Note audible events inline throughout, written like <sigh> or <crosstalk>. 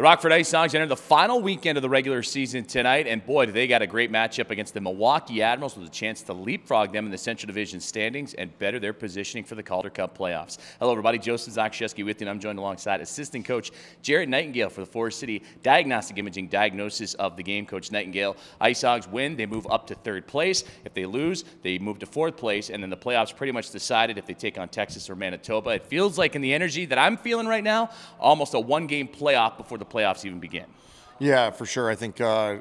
The Rockford Ice Hogs enter the final weekend of the regular season tonight, and boy, they got a great matchup against the Milwaukee Admirals with a chance to leapfrog them in the Central Division standings and better their positioning for the Calder Cup playoffs. Hello, everybody. Joseph Zakshesky with you, and I'm joined alongside assistant coach Jared Nightingale for the Forest City Diagnostic Imaging Diagnosis of the game. Coach Nightingale, Ice Hogs win, they move up to third place. If they lose, they move to fourth place, and then the playoffs pretty much decided if they take on Texas or Manitoba. It feels like in the energy that I'm feeling right now, almost a one-game playoff before the playoffs even begin. Yeah, for sure. I think uh,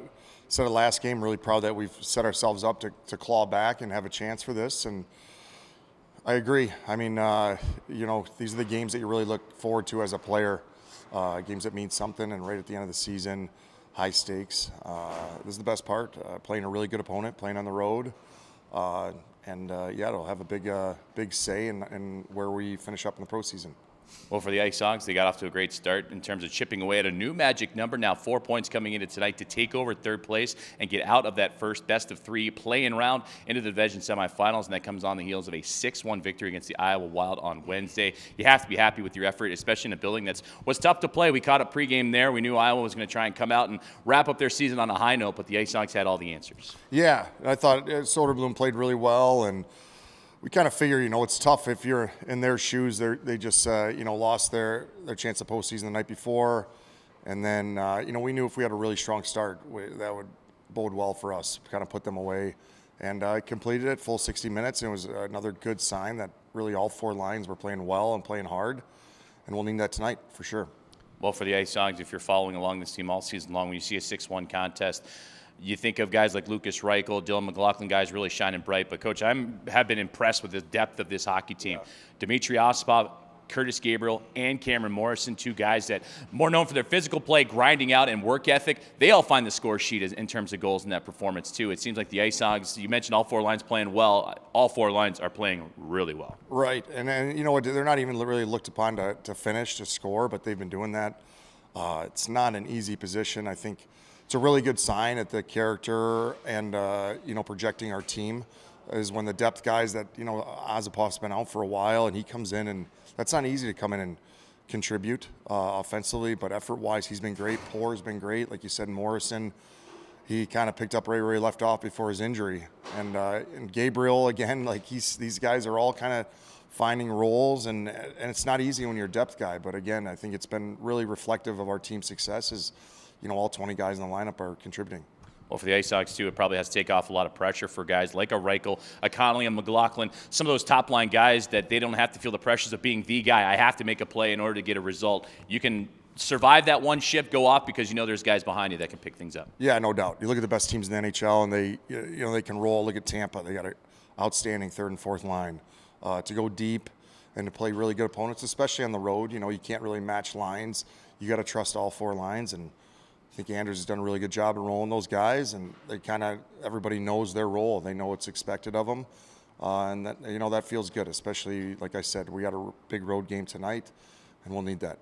said it last game. Really proud that we've set ourselves up to, to claw back and have a chance for this. And I agree. I mean, uh, you know, these are the games that you really look forward to as a player. Uh, games that mean something, and right at the end of the season, high stakes. Uh, this is the best part. Uh, playing a really good opponent, playing on the road, uh, and yeah, it'll have a big, big say in, in where we finish up in the pro season. Well, for the Ice Hogs, they got off to a great start in terms of chipping away at a new magic number. Now four points coming into tonight to take over third place and get out of that first best of three playing round into the division semifinals, and that comes on the heels of a 6-1 victory against the Iowa Wild on Wednesday. You have to be happy with your effort, especially in a building that's was tough to play. We caught up pregame there. We knew Iowa was going to try and come out and wrap up their season on a high note, but the Ice Hogs had all the answers. Yeah, I thought uh, Soderblom played really well and – we kind of figure, you know, it's tough if you're in their shoes. They they just, uh, you know, lost their their chance of postseason the night before, and then, uh, you know, we knew if we had a really strong start, we, that would bode well for us. Kind of put them away, and I uh, completed it full 60 minutes. And it was another good sign that really all four lines were playing well and playing hard, and we'll need that tonight for sure. Well, for the Ice Hogs, if you're following along this team all season long, when you see a 6-1 contest you think of guys like Lukas Reichel, Dylan McLaughlin, guys really shining bright. But coach, I have been impressed with the depth of this hockey team. Yeah. Dmitry Osipov, Curtis Gabriel, and Cameron Morrison, two guys that more known for their physical play, grinding out, and work ethic. They all find the score sheet in terms of goals in that performance too. It seems like the Ice Hogs. You mentioned all four lines playing well. All four lines are playing really well. Right, and and you know what? they're not even really looked upon to, to finish to score, but they've been doing that. Uh, it's not an easy position. I think it's a really good sign at the character and uh, you know projecting our team is when the depth guys that you know Osipov's been out for a while and he comes in and that's not easy to come in and contribute uh, offensively, but effort-wise he's been great. Poor's been great, like you said. Morrison, he kind of picked up right where he left off before his injury, and uh, and Gabriel again, <laughs> like he's these guys are all kind of finding roles and and it's not easy when you're a depth guy, but again I think it's been really reflective of our team's successes you know, all 20 guys in the lineup are contributing. Well, for the Ice Hogs, too, it probably has to take off a lot of pressure for guys like a Reichel, a Connolly, and McLaughlin, some of those top line guys that they don't have to feel the pressures of being the guy. I have to make a play in order to get a result. You can survive that one shift, go off because you know there's guys behind you that can pick things up. Yeah, no doubt. You look at the best teams in the NHL, and they, you know, they can roll. Look at Tampa; they got an outstanding third and fourth line uh, to go deep and to play really good opponents, especially on the road. You know, you can't really match lines. You got to trust all four lines and think Anders has done a really good job of rolling those guys, and they kind of everybody knows their role. They know what's expected of them, uh, and that you know that feels good. Especially like I said, we got a big road game tonight, and we'll need that.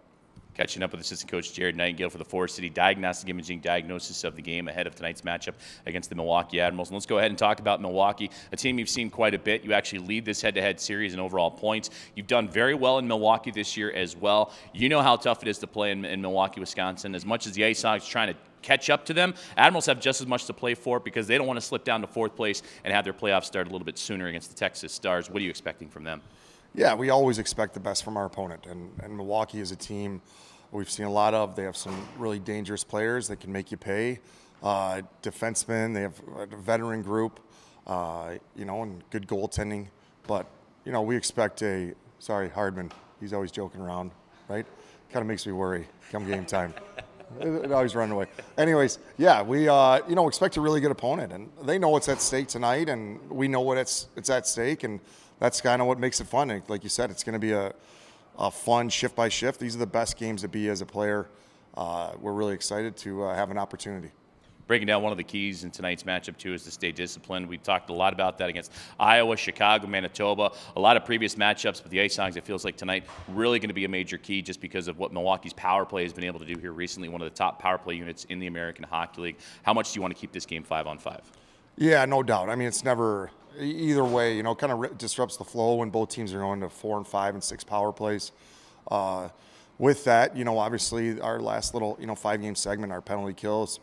Catching up with assistant coach Jared Nightingale for the Forest City Diagnostic Imaging diagnosis of the game ahead of tonight's matchup against the Milwaukee Admirals. And let's go ahead and talk about Milwaukee, a team you've seen quite a bit. You actually lead this head-to-head series in overall points. You've done very well in Milwaukee this year as well. You know how tough it is to play in, in Milwaukee, Wisconsin. As much as the Ice Hogs trying to catch up to them. Admirals have just as much to play for because they don't want to slip down to fourth place and have their playoffs start a little bit sooner against the Texas Stars. What are you expecting from them? Yeah, we always expect the best from our opponent, and, and Milwaukee is a team we've seen a lot of. They have some really dangerous players that can make you pay. Uh, defensemen, they have a veteran group, uh, you know, and good goaltending. But, you know, we expect a, sorry, Hardman, he's always joking around, right? Kind of makes me worry come game time. <laughs> it, always run away. Anyways, yeah, we, uh, you know, expect a really good opponent. And they know what's at stake tonight, and we know what it's, it's at stake. And that's kind of what makes it fun. like you said, it's going to be a, uh, fun shift by shift. These are the best games to be as a player. Uh, we're really excited to uh, have an opportunity. Breaking down one of the keys in tonight's matchup, too, is to stay disciplined. We've talked a lot about that against Iowa, Chicago, Manitoba, a lot of previous matchups with the Ice Hogs. It feels like tonight really going to be a major key just because of what Milwaukee's power play has been able to do here recently, one of the top power play units in the American Hockey League. How much do you want to keep this game five on five? Yeah, no doubt. I mean, it's never either way, you know, kind of disrupts the flow when both teams are going to four and five and six power plays. Uh, with that, you know, obviously our last little, you know, five game segment, our penalty kills,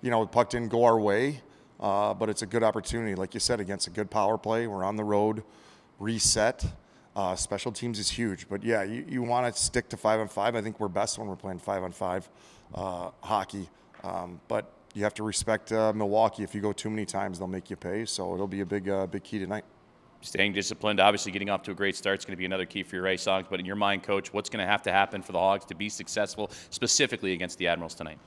you know, puck didn't go our way, uh, but it's a good opportunity, like you said, against a good power play. We're on the road, reset. Uh, special teams is huge, but yeah, you, you want to stick to five on five. I think we're best when we're playing five on five uh, hockey, um, but you have to respect uh, Milwaukee. If you go too many times, they'll make you pay. So it'll be a big, uh, big key tonight staying disciplined, obviously getting off to a great start is going to be another key for your Ice Hogs. But in your mind, coach, what's going to have to happen for the Hogs to be successful, specifically against the Admirals tonight?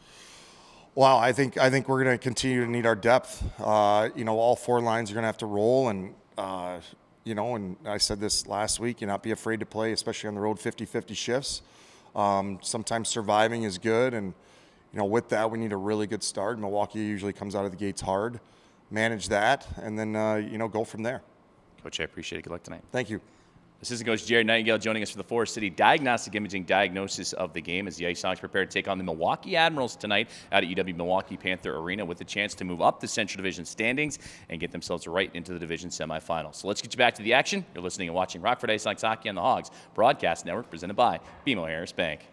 Well, I think I think we're going to continue to need our depth. Uh, you know, all four lines are going to have to roll, and uh, you know, and I said this last week. You not be afraid to play, especially on the road, 50-50 shifts. Um, sometimes surviving is good, and you know, with that, we need a really good start. Milwaukee usually comes out of the gates hard. Manage that, and then uh, you know, go from there. Coach, I appreciate it. Good luck tonight. Thank you. Assistant Coach Jared Nightingale joining us for the Forest City Diagnostic Imaging diagnosis of the game as the Ice Hogs prepare to take on the Milwaukee Admirals tonight out at UW Milwaukee Panther Arena with a chance to move up the Central Division standings and get themselves right into the division semifinals. So let's get you back to the action. You're listening and watching Rockford Ice Hogs Hockey on the Hogs Broadcast Network presented by BMO Harris Bank.